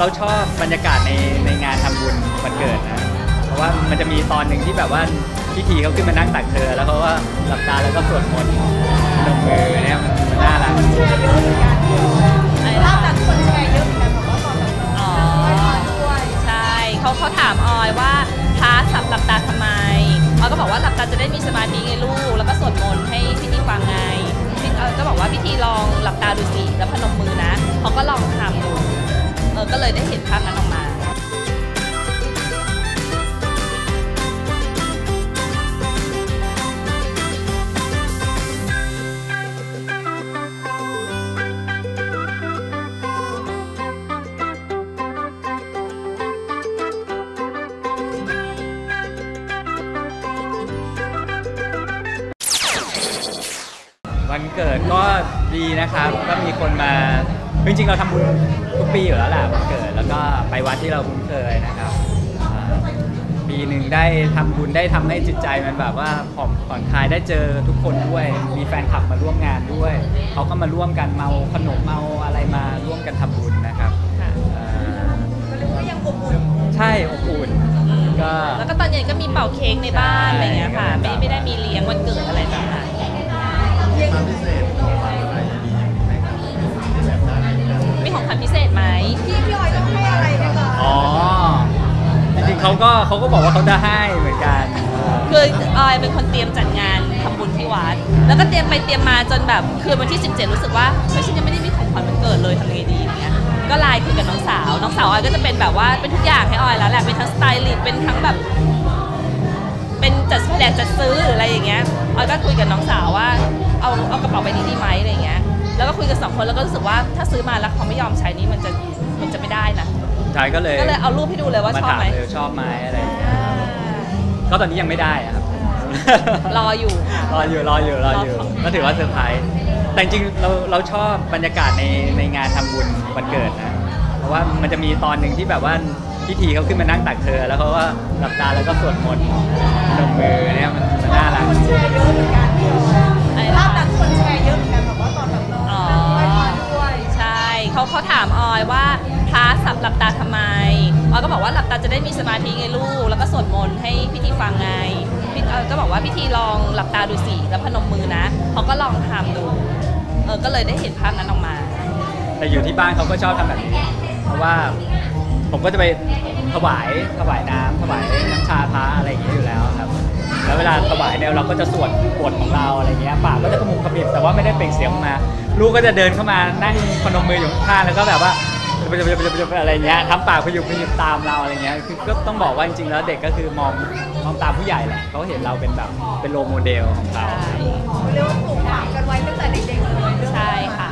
เราชอบบรรยากาศในในงานทำบุญวันเกิดนะ เพราะว่ามันจะมีตอนหนึ่งที่แบบว่าพิธีเขาขึ้นมานั่งตักเธอ แล้วเขาก็หลับตาแล้วก็สวดมนต์นมมือเนี่ยมันมันน่ารักภาพนั้นคนแชร์เยอะเหมือนกันแบบว่าตอนนั้นอ๋อใช่เขาเขาถามออยว่าพระสับหลับตาทำไมออยก็บอกว่าหลับตาจะได้มีสมาธิไงลูกแล้วก็สวดมนต์ให้พิธีฟังไงพี่ออยก็บอกว่าพิธีลองหลับตาดูสิแล้วพนม วันเกิดก็ดีนะครับ ก็มีคนมาจริงๆเราทำบุญทุกปีอยู่แล้วแหละวันเกิดแล้วก็ไปวัดที่เราคุ้นเคยนะครับอ่าปีหนึ่งได้ทำบุญได้ทำให้จิตใจมันแบบว่าผ่อนผ่อนคลายได้เจอทุกคนด้วย มีแฟนคลับมาร่วมงานด้วยเขาก็มาร่วมกันเมาขนมเมาอะไรมาร่วมกันทำบุญนะครับค่ะ อ่าก็เรียกว่ายังอบอุ่นใช่อบอุ่นก็ แล้วก็ตอนเย็นก็มีเป่าเค้กในบ้านใช่อะไรเงี้ยค่ะก็ไม่แบบไม่ได้มีเลี้ยงวันเกิดอะไรแบบนั้น ความพิเศษของขวัญอะไรดีไหมครับแบบนั้นมีของขวัญพิเศษไหมพี่พี่ออยต้องให้อะไรเนี่ยก่อนอ๋อ จริงๆเขาก็เขาก็บอกว่าเขาจะให้เหมือนกัน คือออยเป็นคนเตรียมจัดงานทำบุญที่วัด แล้วก็เตรียมไปเตรียมมาจนแบบคืนวันที่ 17 รู้สึกว่าเฮ้ยฉันยังไม่ได้มีของขวัญวันเกิดเลยทำยังไงดีอย่างเงี้ยก็ไลน์คุยกับน้องสาว น้องสาวออยก็จะเป็นแบบว่าเป็นทุกอย่างให้ออยแล้วแหละ เป็นทั้งสไตลิสต์ เป็นทั้งแบบ เป็นจัดแสดงจัดซื้อหรืออะไรอย่างเงี้ย ออยก็คุยกับน้องสาว ก็คุยกันสองคนแล้วก็รู้สึกว่าถ้าซื้อมาแล้วเขาไม่ยอมใช้นี้มันจะมันจะไม่ได้นะใช่ก็เลยก็เลยเอารูปให้ดูเลยว่ามาชอบถามไหมเลยชอบไหมอะไรอย่างเงี้ยก็ตอนนี้ยังไม่ได้อะครับ รออยู่ค่ะรออยู่รออยู่รออยู่รอของก็ถือว่าเซอร์ไพรส์แต่จริงๆเราเราชอบบรรยากาศในในงานทำบุญวันเกิดนะเพราะว่ามันจะมีตอนหนึ่งที่แบบว่าพิธีเขาขึ้นมานั่งตักเธอ แล้วเขาก็หลับตาแล้วก็สวดมนต์นมมือเนี่ยมันมันน่ารัก เขาถามออยว่าพระสับหลับตาทำไมออยก็บอกว่าหลับตาจะได้มีสมาธิไงลูก แล้วก็สวดมนต์ให้พิธีฟังไงพี่ออยก็บอกว่าพิธีลองหลับตาดูสิแล้วพนมมือนะเขาก็ลองทำดูเออก็เลยได้เห็นภาพนั้นออกมา แต่อยู่ที่บ้านเขาก็ชอบทำแบบนี้เพราะว่าผมก็จะไปถวายถวายน้ำถวายน้ำชาพระอะไรอย่างเงี้ยอยู่แล้ว แล้วเวลาถวายเนี่ยเราก็จะสวดบทของเราอะไรเงี้ยปากก็จะขมุกขมิบแต่ว่าไม่ได้เปล่งเสียงออกมา ลูกก็จะเดินเข้ามานั่งพนมมืออยู่ข้างๆแล้วก็แบบว่าอะไรเงี้ยทำปากพยุบพยุบตามเราอะไรเงี้ยคือก็ต้องบอกว่าจริงๆแล้วเด็กก็คือมองมองตามผู้ใหญ่แหละเขาเห็นเราเป็นแบบเป็นโรลโมเดลของเขาใช่เรียกว่าปลูกฝังกันไว้ตั้งแต่เด็กๆเลยเรื่องใช่ค่ะ